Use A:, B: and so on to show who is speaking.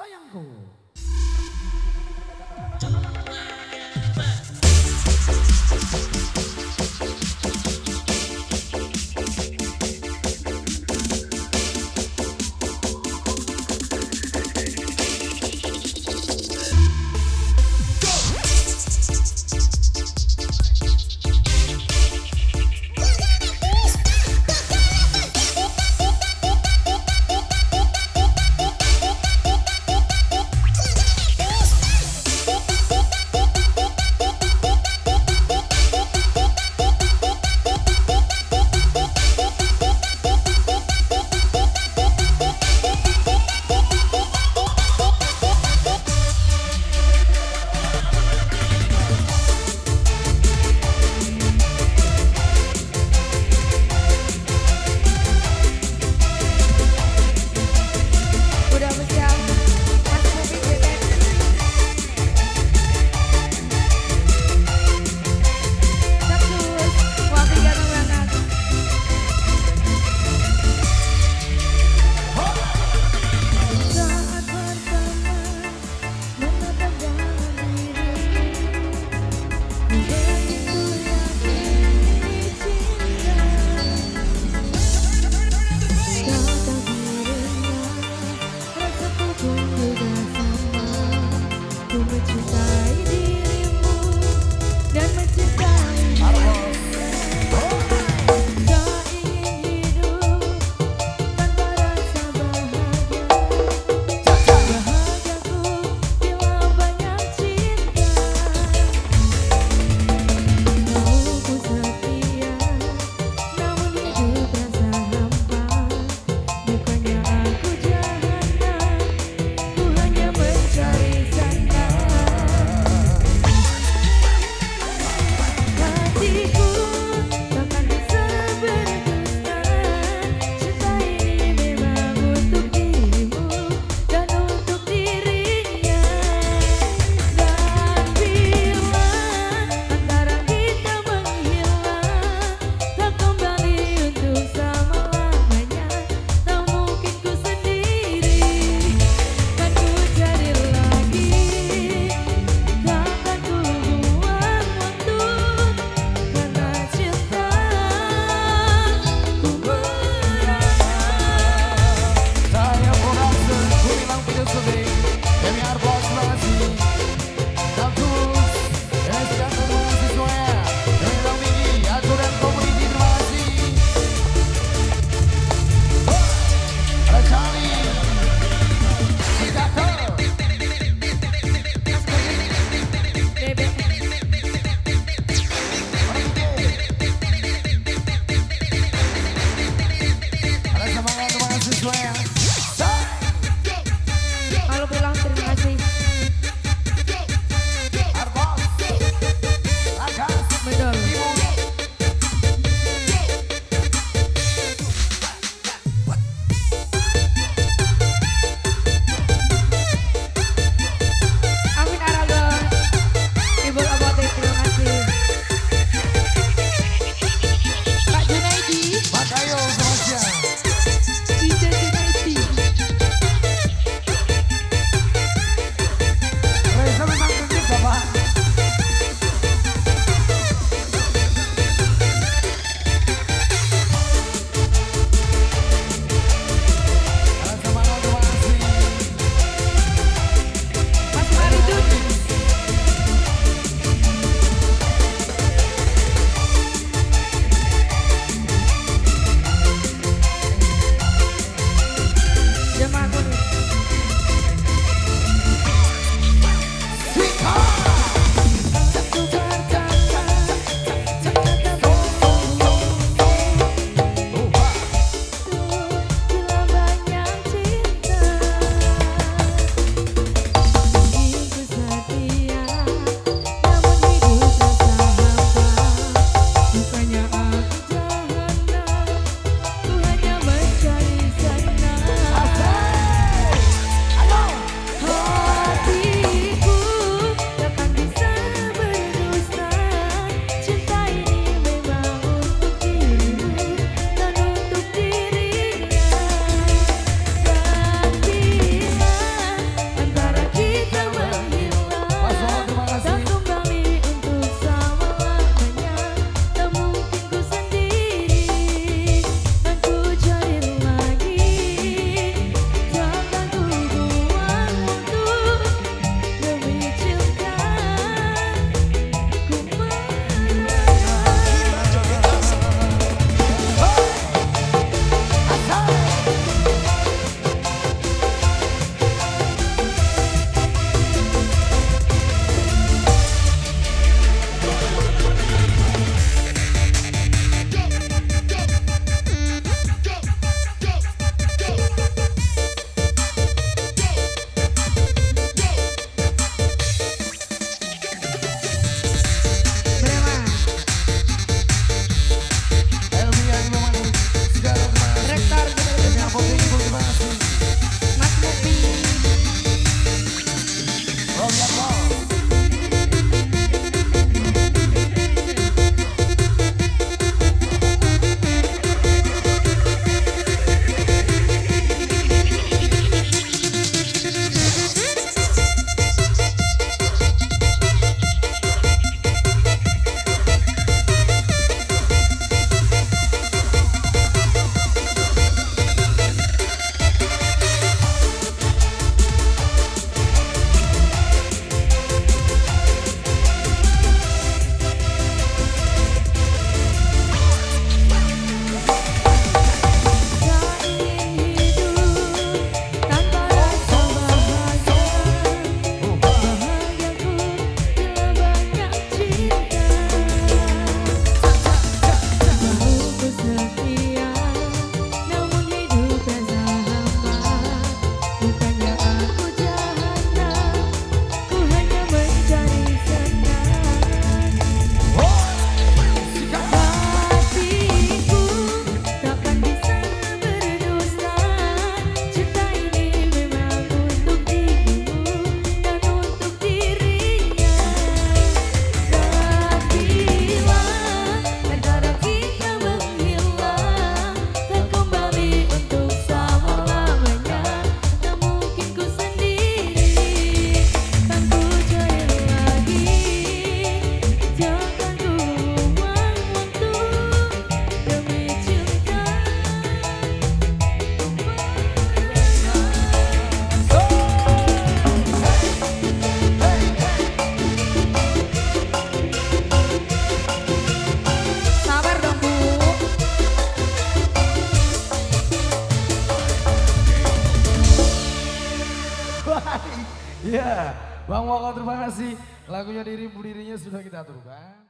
A: sayangku.
B: who would
A: you die? Bang Wako terima kasih. Lagunya diri dirinya sudah kita aturkan.